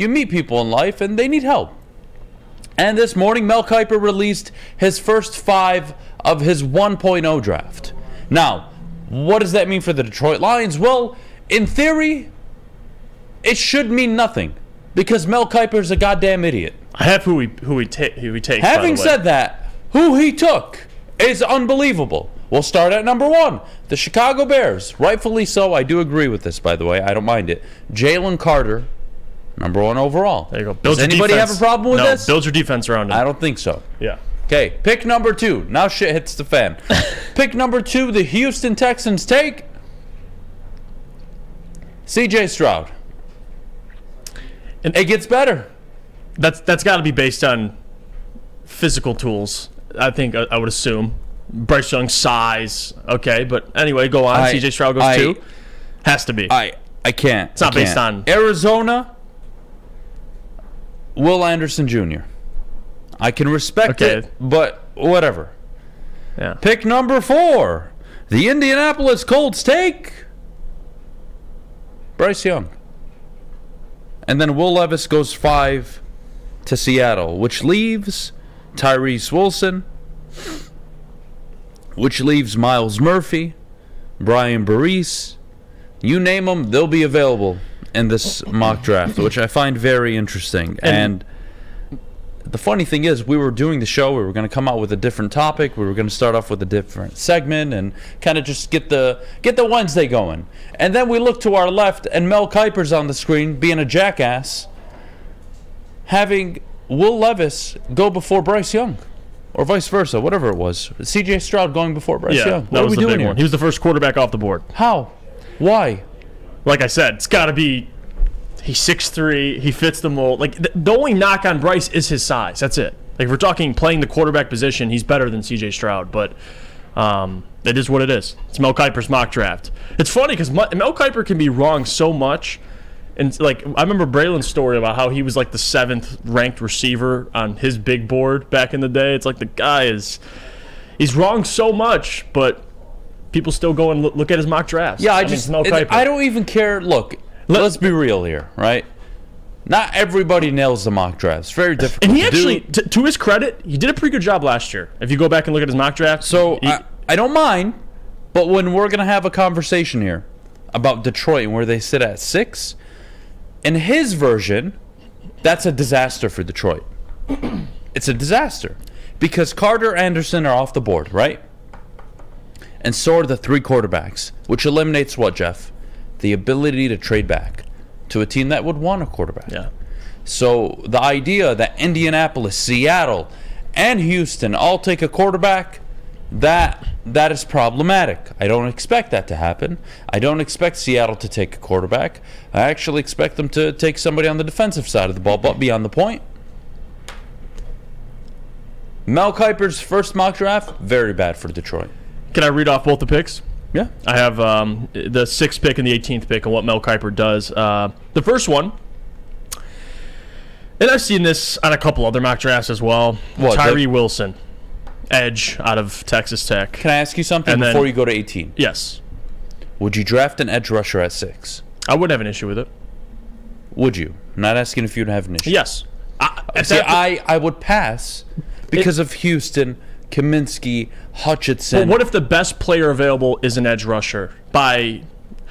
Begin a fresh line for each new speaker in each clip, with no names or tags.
you meet people in life and they need help. And this morning, Mel Kiper released his first five of his 1.0 draft. Now, what does that mean for the Detroit Lions? Well, in theory, it should mean nothing because Mel Kiper's a goddamn idiot.
I have who we who we take who we take.
Having said that, who he took is unbelievable. We'll start at number one. The Chicago Bears, rightfully so. I do agree with this, by the way. I don't mind it. Jalen Carter, number one overall.
there you go. Build
Does anybody
defense.
have a problem with
no,
this?
Build your defense around him.
I don't think so.
yeah.
Okay, pick number two. Now shit hits the fan. pick number two, the Houston Texans take CJ Stroud.
And-
it gets better.
That's that's got to be based on physical tools. I think I, I would assume Bryce Young's size. Okay, but anyway, go on.
I-
CJ Stroud goes
I-
two. Has to be.
I I can't. It's
not based on-
Arizona. Will Anderson Jr. I can respect
Okay.
it, but whatever.
yeah.
Pick number four. The Indianapolis Colts take Bryce Young. And then Will Levis goes five to Seattle, which leaves Tyree Wilson, which leaves Myles Murphy, Bryan Bresee. You name them, they'll be available in this mock draft, which I find very interesting. And, the funny thing is, we were doing the show. We were going to come out with a different topic. We were going to start off with a different segment and kind of just get the get the Wednesday going. And then we look to our left, and Mel Kiper's on the screen, being a jackass, having Will Levis go before Bryce Young, or vice versa, whatever it was. C.J. Stroud going before Bryce
Yeah,
Young. What
that
are we
the
doing here?
one. He was the first quarterback off the board.
How? Why?
Like I said, it's got to be. He's six three. He fits the mold. Like th- the only knock on Bryce is his size. That's it. Like if we're talking playing the quarterback position, he's better than C.J. Stroud. But um, it is what it is. It's Mel Kiper's mock draft. It's funny because Mel Kiper can be wrong so much. And like I remember Braylon's story about how he was like the seventh ranked receiver on his big board back in the day. It's like the guy is he's wrong so much, but people still go and look, at his mock drafts.
Yeah, I,
mean,
just it-
Kiper.
I don't even care. Look,
Let-
let's be real here, right? Not everybody nails the mock drafts. Very difficult.
And he
to
actually,
do.
t- to his credit, he did a pretty good job last year. If you go back and look at his mock draft,
So
he-
I, I don't mind, but when we're gonna have a conversation here about Detroit and where they sit at six, in his version, that's a disaster for Detroit. it's a disaster because Carter Anderson are off the board, right? And so are the three quarterbacks, which eliminates what, Jeff? The ability to trade back to a team that would want a quarterback.
yeah,
So the idea that Indianapolis, Seattle, and Houston all take a quarterback, that that is problematic. I don't expect that to happen. I don't expect Seattle to take a quarterback. I actually expect them to take somebody on the defensive side of the ball, but beyond the point. Mel Kiper's first mock draft, very bad for Detroit.
Can I read off both the picks?
Yeah.
I have um, the sixth pick and the 18th pick and what Mel Kiper does. Uh, the first one, and I've seen this on a couple other mock drafts as well.
What,
Tyree
the-
Wilson, edge out of Texas Tech.
Can I ask you something
And then-
before you go to 18?
yes,
Would you draft an edge rusher at six?
I wouldn't have an issue with it.
Would you? I'm not asking if you'd have an issue.
Yes. I, at
See, I, I would pass because of Houston, Kaminsky, Hutchinson.
But what if the best player available is an edge rusher? By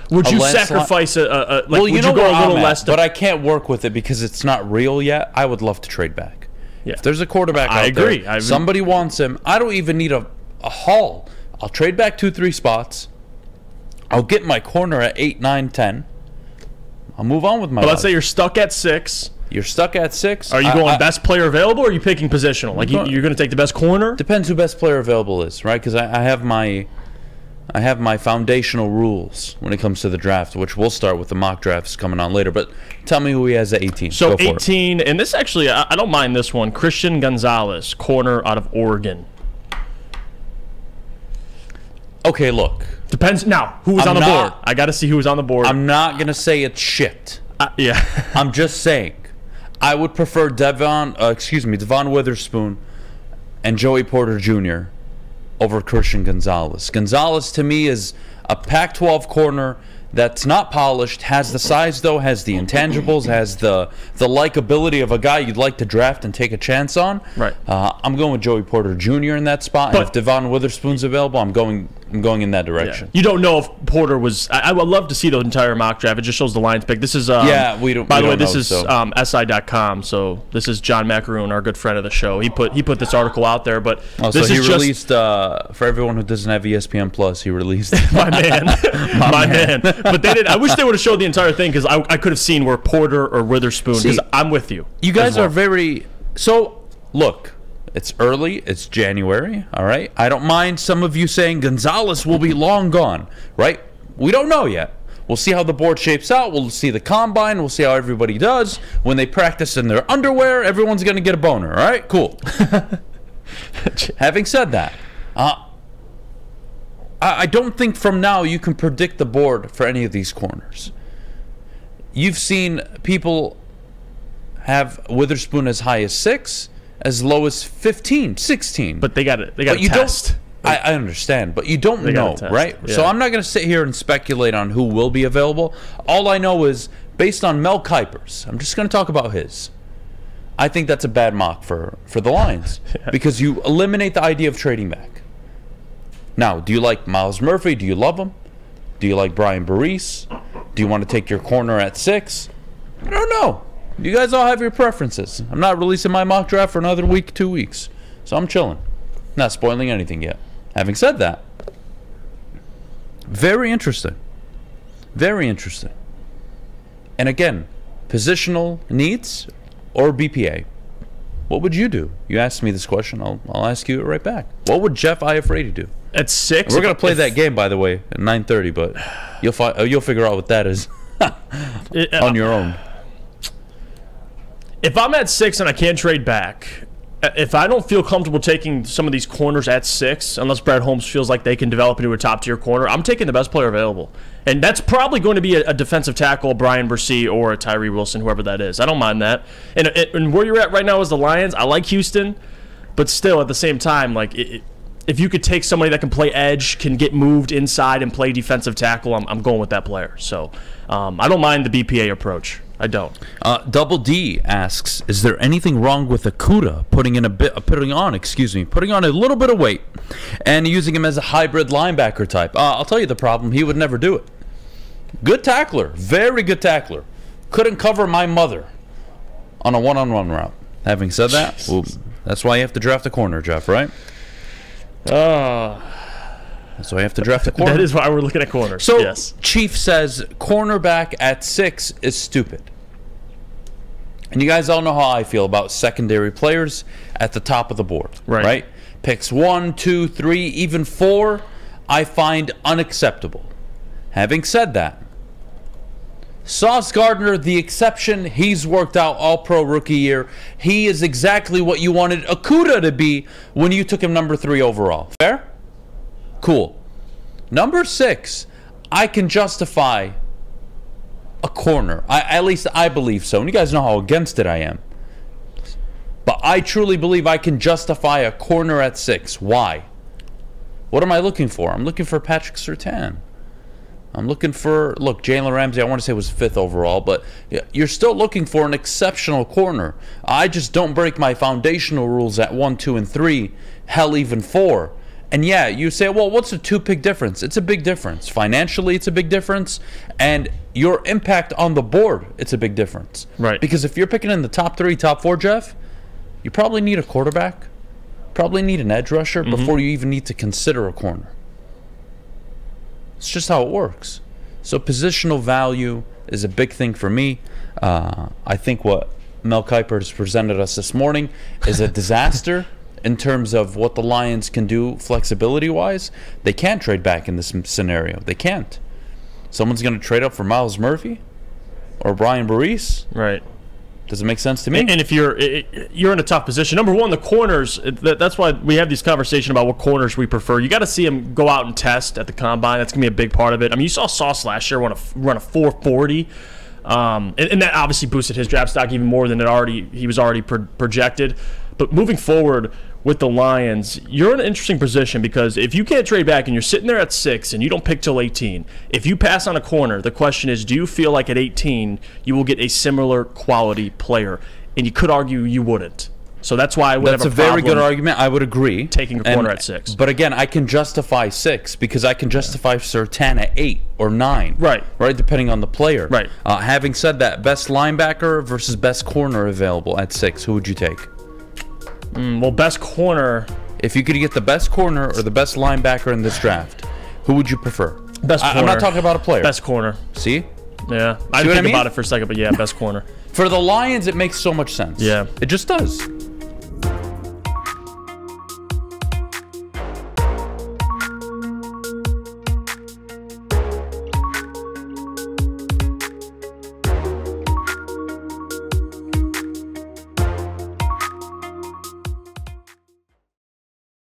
would you sacrifice a, a, a like?
well,
would
you know
go a little
at,
less?
But I can't work with it because it's not real yet. I would love to trade back.
Yeah.
If there's a quarterback
I
out
agree.
there,
I've-
somebody wants him. I don't even need a, a haul. I'll trade back two, three spots. I'll get my corner at eight, nine, ten. I'll move on with my.
but let's say you're stuck at six.
You're stuck at six.
Are you going
I-
best player available, or are you picking positional? Like you, you're going to take the best corner?
Depends who best player available is, right? Because I, I have my, I have my foundational rules when it comes to the draft, which we'll start with the mock drafts coming on later. But tell me who he has at 18.
So
Go for it.
18, and this actually, I, I don't mind this one. Christian Gonzalez, corner out of Oregon.
Okay, look,
Depends now who was
I'm
on the
not-
board. I got to see who was on the board.
I'm not gonna say it's shit.
Uh, yeah,
I'm just saying, I would prefer Devon, uh, excuse me, Devon Witherspoon, and Joey Porter Jr. over Christian Gonzalez. Gonzalez to me is a Pac-12 corner that's not polished, has the size though, has the intangibles, has the the likability of a guy you'd like to draft and take a chance on.
Right.
Uh, I'm going with Joey Porter Jr. in that spot. and
But-
if Devon Witherspoon's available, I'm going I'm going in that direction.
You don't know if Porter was. I, I would love to see the entire mock draft. It just shows the Lions pick. This is. Um,
Yeah, we don't-
By
we
the way,
don't
this
know,
is
so-
um, SI.com. So this is John Maakaron, our good friend of the show. He put he put this article out there. But
Oh, so
this
he
is just
released uh, for everyone who doesn't have ESPN Plus. He released.
my man, my, man. But they did. I wish they would have showed the entire thing because I, I could have seen where Porter or Witherspoon. Because I'm with you.
You guys
well.
are very so. Look, it's early. It's January. All right. I don't mind some of you saying Gonzalez will be long gone. Right. We don't know yet. We'll see how the board shapes out. We'll see the combine. We'll see how everybody does when they practice in their underwear. Everyone's gonna get a boner. All right. Cool. Having said that, uh, I don't think from now you can predict the board for any of these corners. You've seen people have Witherspoon as high as six, as low as 15, 16.
But they got it. They got
But you
test.
don't. I, I understand, but you don't
They
know, right? So. I'm not going to sit here and speculate on who will be available. All I know is based on Mel Kiper's. I'm just going to talk about his. I think that's a bad mock for for the Lions because you eliminate the idea of trading back. Now, do you like Myles Murphy? Do you love him? Do you like Bryan Bresee? Do you want to take your corner at six? I don't know. You guys all have your preferences. I'm not releasing my mock draft for another week, two weeks. So I'm chilling. Not spoiling anything yet. Having said that, very interesting. Very interesting. And again, positional needs or BPA. What would you do? You asked me this question. I'll, I'll ask you it right back. What would Jeff Iafrate do?
At six,
We're gonna play
if-
that game, by the way, at 9:30. But you'll fi- uh, you'll figure out what that is on your own.
If I'm at six and I can't trade back, uh, if I don't feel comfortable taking some of these corners at six, unless Brad Holmes feels like they can develop into a top tier corner, I'm taking the best player available. And that's probably going to be a, a defensive tackle, Bryan Bresee or a Tyree Wilson, whoever that is. I don't mind that. And, and where you're at right now is the Lions. I like Houston, but still at the same time, like it, it- if you could take somebody that can play edge, can get moved inside and play defensive tackle, I'm, I'm going with that player. So um, I don't mind the BPA approach. I don't.
Uh, Double D asks, "Is there anything wrong with Okudah putting in a bit, uh, putting on, excuse me, putting on a little bit of weight, and using him as a hybrid linebacker type?" Uh, I'll tell you the problem. He would never do it. Good tackler, very good tackler. Couldn't cover my mother on a one-on-one route. Having said that, well, that's why you have to draft a corner, Jeff. Right?
Uh,
That's I have to draft a corner.
That is why we're looking at corners.
So
yes.
Chief says cornerback at six is stupid. And you guys all know how I feel about secondary players at the top of the board.
Right.
Picks one, two, three, even four, I find unacceptable. Having said that, Sauce Gardner, the exception, he's worked out all pro rookie year. He is exactly what you wanted Okudah to be when you took him number three overall. Fair? Cool. Number six, I can justify a corner. I, at least I believe so. And you guys know how against it I am. But I truly believe I can justify a corner at six. Why? What am I looking for? I'm looking for Patrick Surtain. I'm looking for look Jalen Ramsey. I want to say was fifth overall, but you're still looking for an exceptional corner. I just don't break my foundational rules at one, two, and three. Hell, even four. And yeah, you say, well, what's the two pick difference? It's a big difference. Financially, it's a big difference, and your impact on the board, it's a big difference.
Right.
Because if you're picking in the top three, top four, Jeff, you probably need a quarterback, probably need an edge rusher before you even need to consider a corner. It's just how it works. So positional value is a big thing for me. Uh, I think what Mel Kiper has presented us this morning is a disaster in terms of what the Lions can do flexibility wise. They can't trade back in this scenario. They can't. Someone's going to trade up for Myles Murphy or Bryan Bresee.
Right.
Does it make sense to me?
And if you're you're in a tough position, number one, the corners. That's why we have this conversation about what corners we prefer. You got to see them go out and test at the combine. That's gonna be a big part of it. I mean, you saw Sauce last year run a run a 440, um, and, and that obviously boosted his draft stock even more than it already he was already pro- projected. but moving forward with the Lions, you're in an interesting position because if you can't trade back and you're sitting there at six and you don't pick till 18, if you pass on a corner, the question is, do you feel like at 18 you will get a similar quality player? And you could argue you wouldn't. So that's why I would
That's a
have a
very good argument. I would agree.
taking a
And-
corner at six.
But again, I can justify six because I can justify Surtain at eight or nine.
Right.
Right, depending on the player.
Right.
Uh, having said that, best linebacker versus best corner available at six. Who would you take?
Mm, well, best corner,
If you could get the best corner or the best linebacker in this draft, who would you prefer?
best
I,
corner.
am not talking about a player.
best corner.
See?
Yeah, I
what I
think
mean?
about it for a second, but yeah, best corner.
For the Lions, it makes so much sense.
Yeah.
It just does.